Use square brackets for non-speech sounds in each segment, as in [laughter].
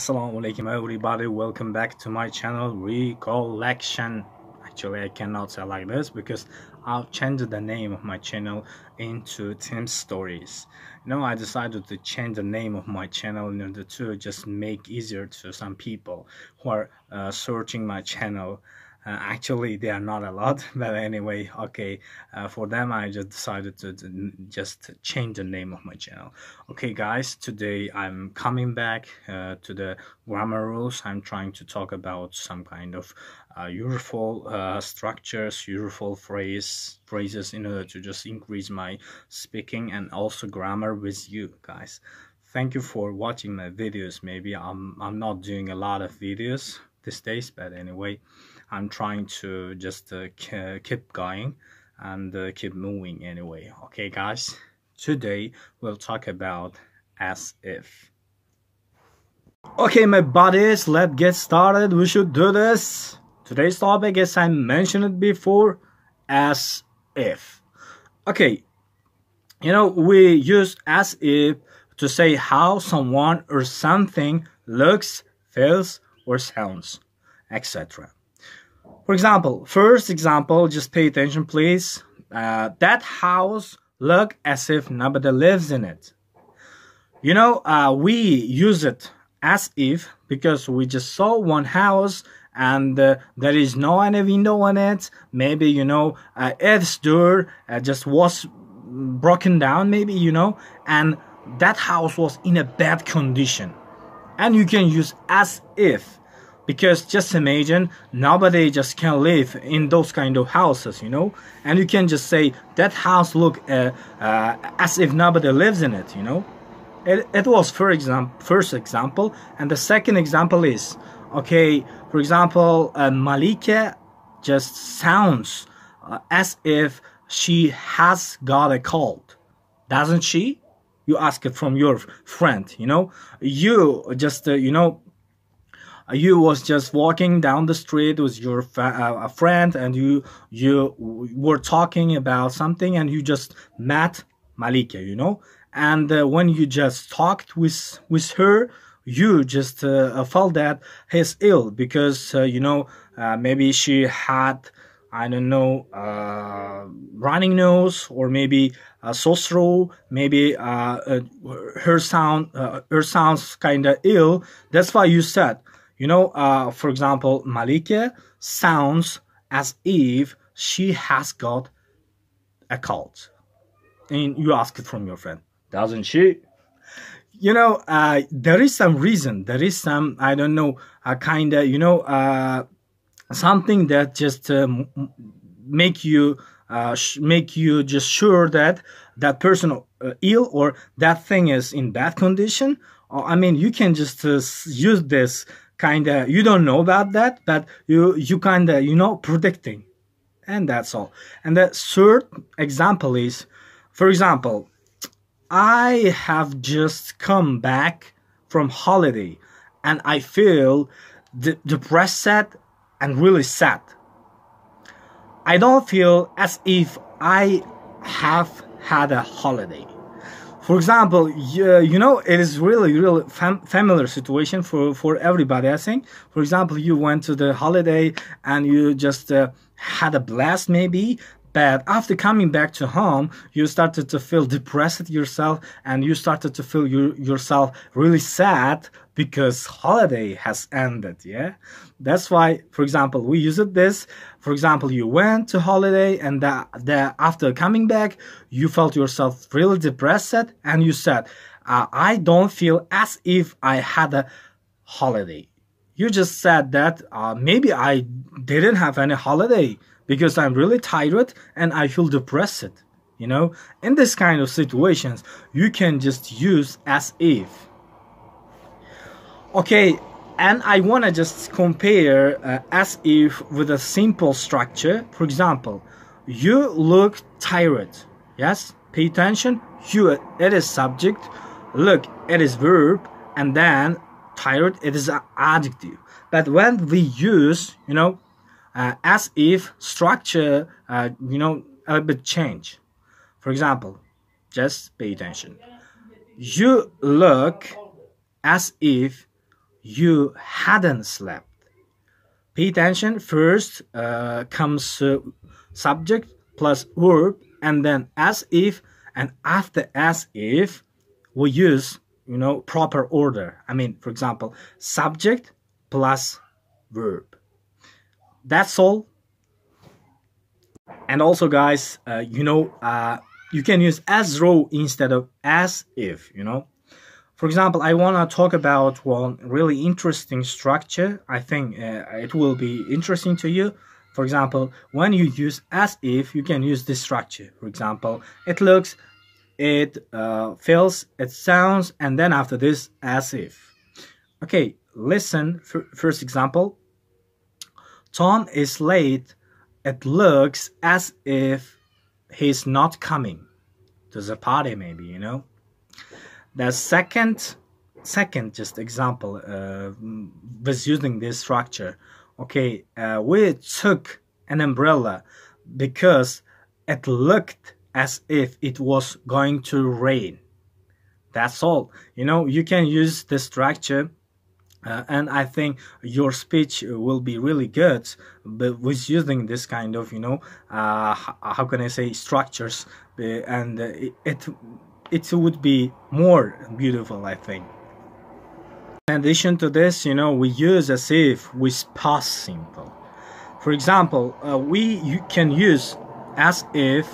Assalamu alaikum everybody. Welcome back to my channel recollection. Actually I cannot say like this because I've changed the name of my channel into Tim Stories. You know I decided to change the name of my channel in order to just make easier to some people who are uh, searching my channel uh, actually they are not a lot [laughs] but anyway okay uh, for them i just decided to, to, just change the name of my channel. Okay guys today i'm coming back uh, to the grammar rules. I'm trying to talk about some kind of uh, useful uh, structures useful phrase phrases in order to just increase my speaking and also grammar with you guys. Thank you for watching my videos. Maybe i'm i'm not doing a lot of videos these days but anyway I'm trying to just uh, keep going and uh, keep moving anyway. Okay, guys? Today we'll talk about as if. Okay, my buddies, let's get started. We should do this. Today's topic, as I mentioned before, as if. Okay, you know, we use as if to say how someone or something looks, feels, or sounds, etc. For example, first example, just pay attention please. Uh, that house look as if nobody lives in it. You know, uh, we use it as if because we just saw one house and uh, there is no any window on it. Maybe, you know, uh, door uh, just was broken down, maybe, you know, and that house was in a bad condition. And you can use as if because just imagine nobody just can live in those kind of houses you know? And you can just say that house look uh, uh, as if nobody lives in it you know? It, it was for example first example and the second example is okay for example uh, malika just sounds uh, as if she has got a cold. Doesn't she? You ask it from your friend you know? You just uh, you know you was just walking down the street with your uh, a friend and you you were talking about something and you just met Malika you know? And uh, when you just talked with with her you just uh, felt that he's ill because uh, you know uh, maybe she had I don't know uh, running nose or maybe a sore throat maybe her sound her sounds kind of ill. That's why you said you know, uh, for example, Malika sounds as if she has got a cold. And you ask it from your friend, doesn't she? You know, uh, there is some reason. There is some, I don't know, a kind of, you know, uh, something that just uh, make you uh, make you just sure that that person uh, ill or that thing is in bad condition. I mean, you can just uh, use this kind of you don't know about that but you you kind of you know predicting. And that's all. And the third example is for example i have just come back from holiday and i feel de- depressed and really sad. I don't feel as if i have had a holiday for example, you, you know, it is really, really fam- familiar situation for, for everybody, I think. For example, you went to the holiday and you just uh, had a blast maybe, but after coming back to home, you started to feel depressed yourself and you started to feel you, yourself really sad because holiday has ended yeah? That's why for example we use it this. For example you went to holiday and the, after coming back you felt yourself really depressed and you said uh, i don't feel as if i had a holiday. You just said that uh, maybe i didn't have any holiday because i'm really tired and i feel depressed you know in this kind of situations you can just use as if Okay, and I want to just compare uh, as if with a simple structure. For example, you look tired. Yes, pay attention. You, it is subject. Look, it is verb. And then tired, it is adjective. But when we use, you know, uh, as if structure, uh, you know, a bit change. For example, just pay attention. You look as if you hadn't slept. Pay attention. First uh, comes uh, subject plus verb and then as if and after as if we use you know proper order. I mean for example subject plus verb. That's all. And also guys, uh, you know, uh, you can use as though instead of as if, you know. For example, I want to talk about one really interesting structure. I think uh, it will be interesting to you. For example, when you use as if, you can use this structure. For example, it looks, it uh, feels, it sounds, and then after this, as if. Okay, listen. First example. Tom is late. It looks as if he's not coming to the party, maybe, you know. The second, second just example uh, was using this structure okay, uh, we took an umbrella because it looked as if it was going to rain. That's all. You know, you can use the structure uh, and I think your speech will be really good but with using this kind of, you know, uh, how can I say, structures uh, and it, it, it would be more beautiful, I think. In addition to this, you know, we use as if with past simple. For example, uh, we can use as if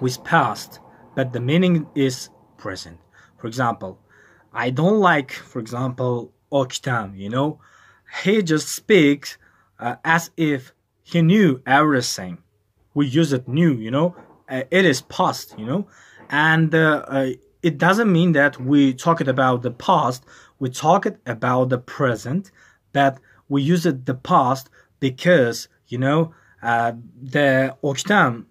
with past, but the meaning is present. For example, I don't like, for example, Oktam, you know, he just speaks uh, as if he knew everything. We use it knew, you know, uh, it is past, you know, and uh, uh, it doesn't mean that we talked about the past we talk it about the present, but we use it the past because you know uh, the Oktam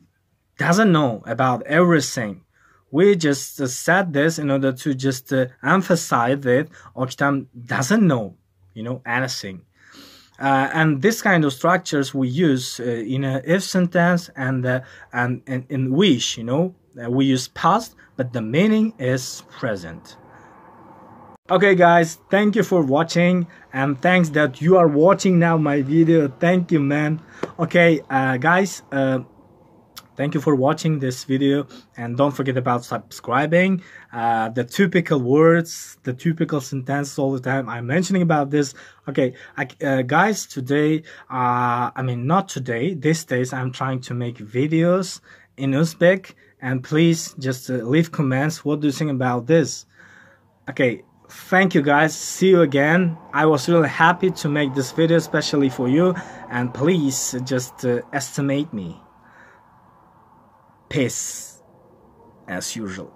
doesn't know about everything. We just uh, said this in order to just uh, emphasize that Oktam doesn't know, you know, anything. Uh, and this kind of structures we use uh, in a if sentence and uh, and, and in wish, you know, uh, we use past, but the meaning is present. Okay guys thank you for watching and thanks that you are watching now my video. Thank you man. Okay guys thank you for watching this video and don't forget about subscribing. Uh, the typical words the typical sentences all the time. I'm mentioning about this. Okay I, uh, guys today uh, i mean not today these days i'm trying to make videos in uzbek and please just uh, leave comments. What do you think about this? Okay thank you guys. See you again. I was really happy to make this video especially for you and please just uh, estimate me peace as usual